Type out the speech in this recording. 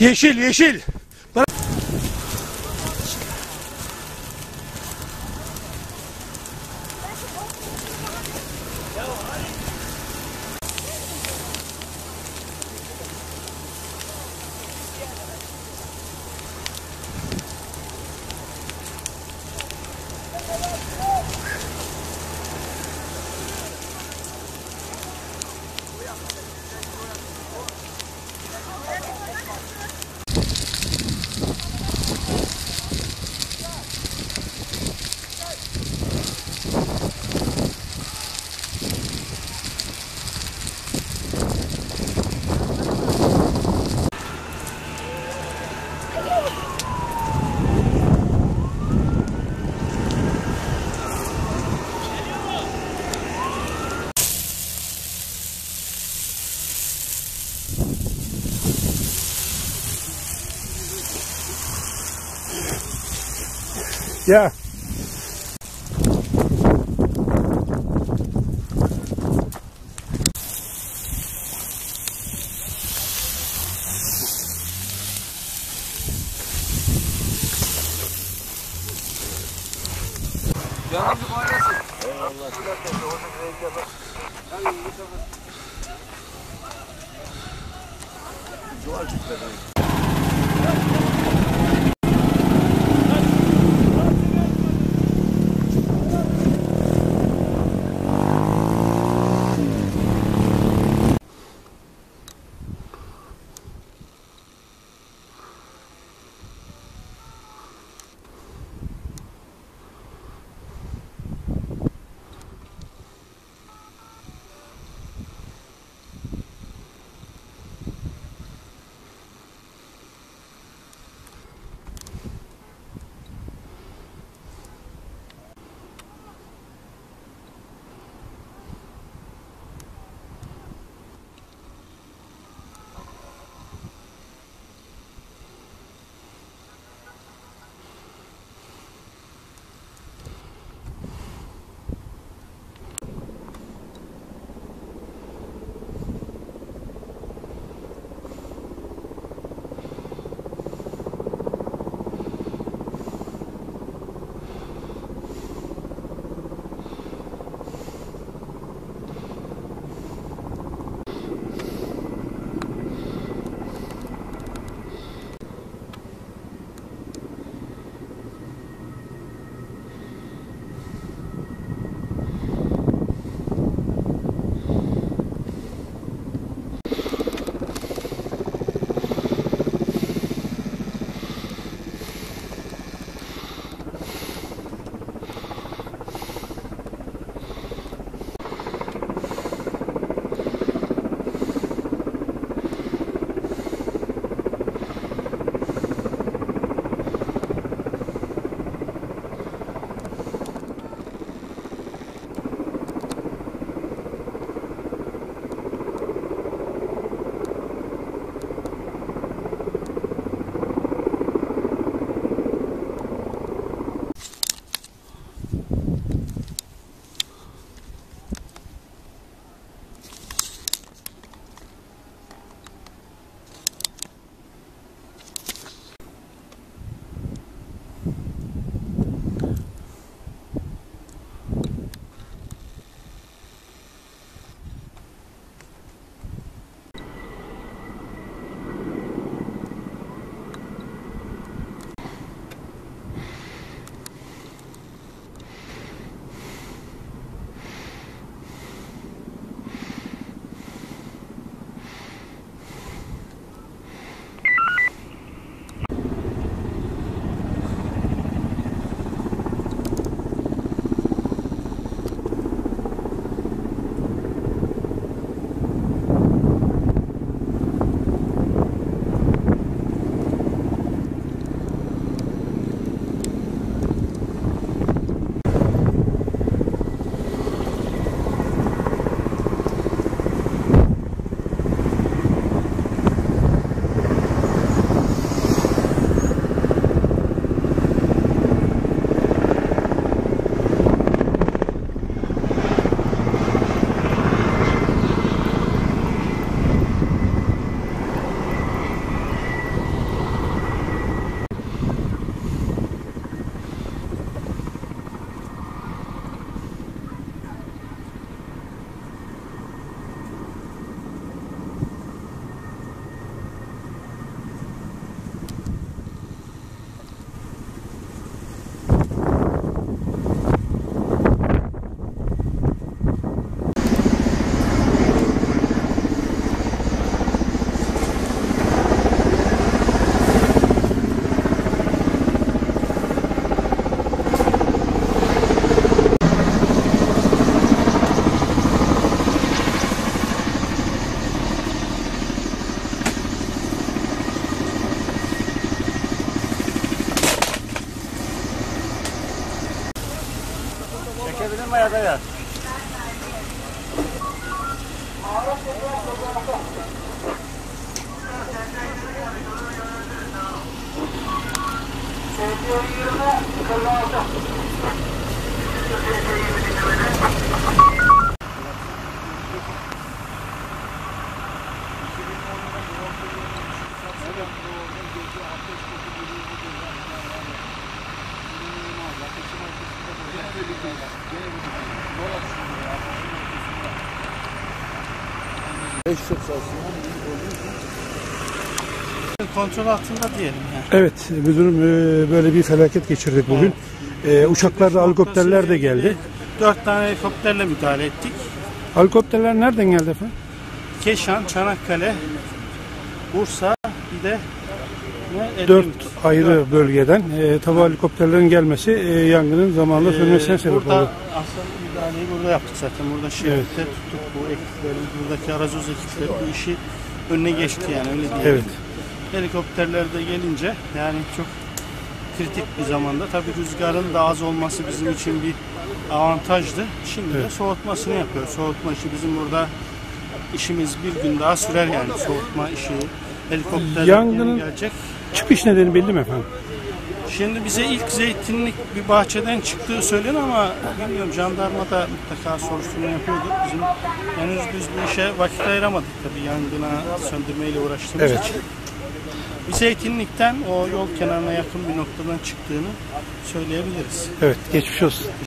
Yeşil yeşil. Yeah. Yalnız bağlasın. Eyvallah. Duvar çıktı. Evine mayat ayat. Ya. Kontrol altında diyelim yani. Evet müdürüm e, böyle bir felaket geçirdik bugün. E, uçaklarda helikopterler de geldi. Dört tane helikopterle müdahale ettik. Helikopterler nereden geldi efendim? Keşan, Çanakkale, Bursa, bir de? Dört ayrı bölgeden e, tabi helikopterlerin gelmesi e, yangının zamanla sönmesine Ee, sebep burada oldu. aslında müdahaleyi burada yaptık zaten. Burada şeritte tuttuk bu ekipleri, buradaki arazoz ekipleri bu işi önüne geçti yani öyle diyelim. Evet. Helikopterler de gelince yani çok kritik bir zamanda tabii rüzgarın da az olması bizim için bir avantajdı. Şimdi de Evet. soğutmasını yapıyoruz. Soğutma işi bizim burada işimiz bir gün daha sürer yani soğutma işi. Helikopterler Yangının- gelecek. Çıkış nedeni belli mi efendim? Şimdi bize ilk zeytinlik bir bahçeden çıktığı söyleniyor ama bilmiyorum jandarma da mutlaka soruşturma yapıyordur. Bizim henüz biz bu işe vakit ayıramadık tabii yangına söndürmeyle uğraştığımız Evet. için. Bir zeytinlikten o yol kenarına yakın bir noktadan çıktığını söyleyebiliriz. Evet geçmiş olsun.